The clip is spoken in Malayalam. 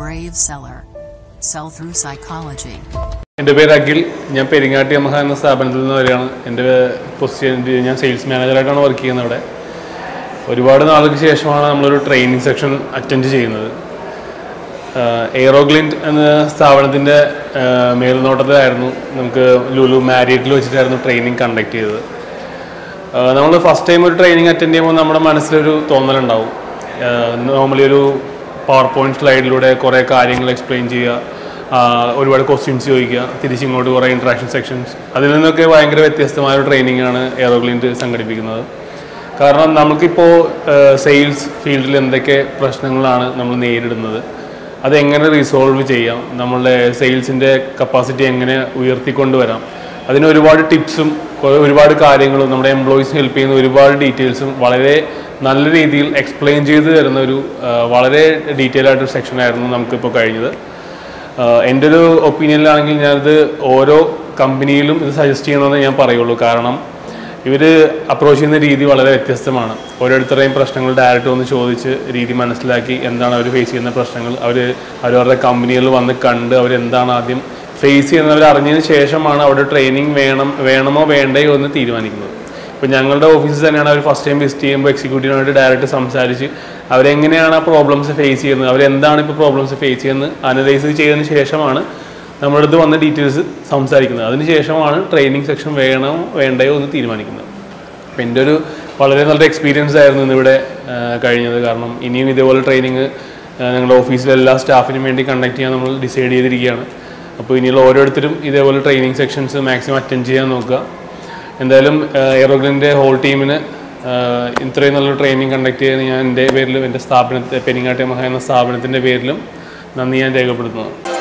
Brave Seller. Sell through psychology. എന്റെ പേര് അഖിൽ. ഞാൻ പെരിങ്ങാട്ടി യമഹ എന്ന സ്ഥാപനത്തിൽ നിന്ന് വരികയാണ്. എന്റെ പൊസിഷൻ ഞാൻ സെയിൽസ് മാനേജറായിട്ടാണ് വർക്ക് ചെയ്യുന്നത് അവിടെ. ഒരുപാട് നാൾക്ക് ശേഷമാണ് നമ്മളൊരു ട്രെയിനിങ് സെക്ഷൻ അറ്റൻഡ് ചെയ്യുന്നത്. എയറോഗ്ലിന്റ് എന്ന സ്ഥാപനത്തിന്റെ മേൽനോട്ടത്തിലായിരുന്നു നമുക്ക് ലുലു മാരിയറ്റിൽ വെച്ചിട്ടായിരുന്നു ട്രെയിനിങ് കണ്ടക്ട് ചെയ്തത്. നമ്മൾ ഫസ്റ്റ് ടൈം ഒരു ട്രെയിനിങ് അറ്റൻഡ് ചെയ്യുമ്പോൾ നമ്മുടെ മനസ്സിലൊരു തോന്നലുണ്ടാവും. നോർമലി ഒരു പവർ പോയിന്റ് സ്ലൈഡിലൂടെ കുറേ കാര്യങ്ങൾ എക്സ്പ്ലെയിൻ ചെയ്യുക ഒരുപാട് ക്വസ്റ്റ്യൻസ് ചോദിക്കുക തിരിച്ചിങ്ങോട്ട് കുറേ ഇൻട്രാക്ഷൻ സെക്ഷൻസ് അതിൽ നിന്നൊക്കെ ഭയങ്കര വ്യത്യസ്തമായ ഒരു ട്രെയിനിങ് ആണ് എയറോഗ്ലിന്റ് സംഘടിപ്പിക്കുന്നത്. കാരണം നമുക്കിപ്പോൾ സെയിൽസ് ഫീൽഡിൽ എന്തൊക്കെ പ്രശ്നങ്ങളാണ് നമ്മൾ നേരിടുന്നത് അതെങ്ങനെ റിസോൾവ് ചെയ്യാം നമ്മളുടെ സെയിൽസിന്റെ കപ്പാസിറ്റി എങ്ങനെ ഉയർത്തിക്കൊണ്ടുവരാം അതിന് ഒരുപാട് ടിപ്സും ഒരുപാട് കാര്യങ്ങളും നമ്മുടെ എംപ്ലോയീസ് ഹെൽപ്പ് ചെയ്യുന്ന ഒരുപാട് ഡീറ്റെയിൽസും വളരെ നല്ല രീതിയിൽ എക്സ്പ്ലെയിൻ ചെയ്ത് തരുന്ന ഒരു വളരെ ഡീറ്റെയിൽ ആയിട്ടൊരു സെക്ഷനായിരുന്നു നമുക്കിപ്പോൾ കഴിഞ്ഞത്. എന്റെ ഒരു ഒപ്പീനിയനിലാണെങ്കിൽ ഞാനിത് ഓരോ കമ്പനിയിലും ഇത് സജസ്റ്റ് ചെയ്യണമെന്ന് ഞാൻ പറയുള്ളൂ. കാരണം ഇവർ അപ്രോച്ച് ചെയ്യുന്ന രീതി വളരെ വ്യത്യസ്തമാണ്. ഓരോരുത്തരുടെയും പ്രശ്നങ്ങൾ ഡയറക്റ്റ് വന്ന് ചോദിച്ച് രീതി മനസ്സിലാക്കി എന്താണ് അവർ ഫേസ് ചെയ്യുന്ന പ്രശ്നങ്ങൾ. അവർ അവരവരുടെ കമ്പനികളിൽ വന്ന് കണ്ട് അവരെന്താണ് ആദ്യം ഫേസ് ചെയ്യുന്നവർ അറിഞ്ഞതിന് ശേഷമാണ് അവിടെ ട്രെയിനിങ് വേണം വേണമോ വേണ്ടയോ എന്ന് തീരുമാനിക്കുന്നത്. ഇപ്പോൾ ഞങ്ങളുടെ ഓഫീസിൽ തന്നെയാണ് അവർ ഫസ്റ്റ് ടൈം വിസിറ്റ് ചെയ്യുമ്പോൾ എക്സിക്യൂട്ടീവിനായിട്ട് ഡയറക്റ്റ് സംസാരിച്ച് അവരെങ്ങനെയാണ് ആ പ്രോബ്ലംസ് ഫേസ് ചെയ്യുന്നത് അവരെന്താണ് ഇപ്പോൾ പ്രോബ്ലംസ് ഫേസ് ചെയ്യുന്നത് അനലൈസ് ചെയ്തതിന് ശേഷമാണ് നമ്മുടെ അടുത്ത് വന്ന ഡീറ്റെയിൽസ് സംസാരിക്കുന്നത്. അതിന് ശേഷമാണ് ട്രെയിനിങ് സെക്ഷൻ വേണോ വേണ്ടയോ എന്ന് തീരുമാനിക്കുന്നത്. അപ്പോൾ എന്റെ ഒരു വളരെ നല്ല എക്സ്പീരിയൻസ് ആയിരുന്നു ഇന്നിവിടെ കഴിഞ്ഞത്. കാരണം ഇനിയും ഇതേപോലെ ട്രെയിനിങ് ഞങ്ങളുടെ ഓഫീസിലെ എല്ലാ സ്റ്റാഫിനും വേണ്ടി കണ്ടക്ട് ചെയ്യാൻ നമ്മൾ ഡിസൈഡ് ചെയ്തിരിക്കുകയാണ്. അപ്പോൾ ഇനിയുള്ള ഓരോരുത്തരും ഇതേപോലെ ട്രെയിനിങ് സെക്ഷൻസ് മാക്സിമം അറ്റൻഡ് ചെയ്യാൻ നോക്കുക. എന്തായാലും എയറോഗ്ലിന്റെ ഹോൾ ടീമിന് ഇത്രയും നല്ലൊരു ട്രെയിനിങ് കണ്ടക്ട് ചെയ്യുന്ന ഞാൻ എന്റെ പേരിലും എന്റെ സ്ഥാപനത്തെ പെരിങ്ങാട്ടെ മഹ എന്ന സ്ഥാപനത്തിന്റെ പേരിലും നന്ദി ഞാൻ രേഖപ്പെടുത്തുന്നു.